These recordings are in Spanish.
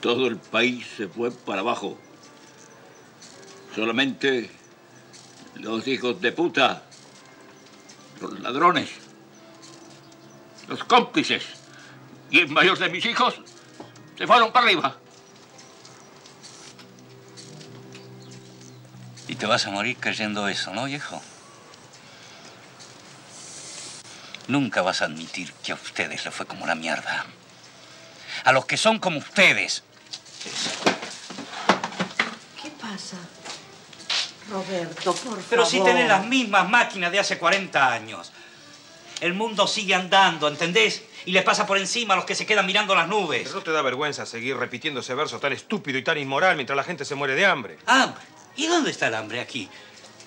todo el país se fue para abajo. Solamente los hijos de puta, los ladrones, los cómplices y el mayor de mis hijos se fueron para arriba. Y te vas a morir creyendo eso, ¿no, viejo? Nunca vas a admitir que a ustedes le fue como la mierda. A los que son como ustedes. ¿Qué pasa? Roberto, por favor. Pero si tenés las mismas máquinas de hace 40 años. El mundo sigue andando, ¿entendés? Y le pasa por encima a los que se quedan mirando las nubes. Pero no te da vergüenza seguir repitiendo ese verso tan estúpido y tan inmoral mientras la gente se muere de hambre. ¿Hambre? ¿Y dónde está el hambre aquí?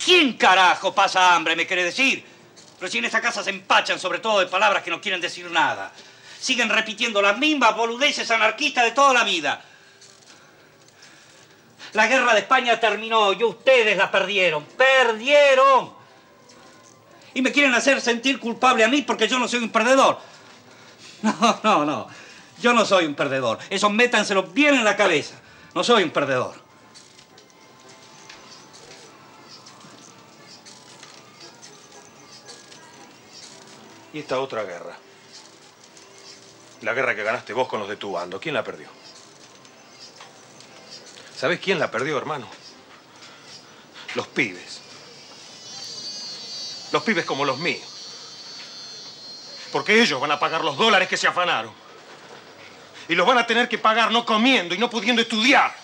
¿Quién carajo pasa hambre, me quiere decir? Pero si en esta casa se empachan sobre todo de palabras que no quieren decir nada. Siguen repitiendo las mismas boludeces anarquistas de toda la vida. La guerra de España terminó y ustedes la perdieron. ¡Perdieron! Y me quieren hacer sentir culpable a mí porque yo no soy un perdedor. No, no, no. Yo no soy un perdedor. Eso métanselo bien en la cabeza. No soy un perdedor. Y esta otra guerra. La guerra que ganaste vos con los de tu bando. ¿Quién la perdió? ¿Sabés quién la perdió, hermano? Los pibes. Los pibes como los míos. Porque ellos van a pagar los dólares que se afanaron. Y los van a tener que pagar no comiendo y no pudiendo estudiar.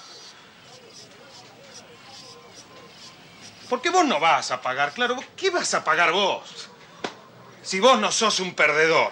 Porque vos no vas a pagar, claro. ¿Qué vas a pagar vos? Si vos no sos un perdedor.